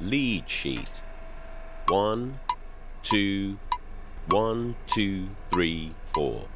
lead sheet. One, two, one, two, three, four.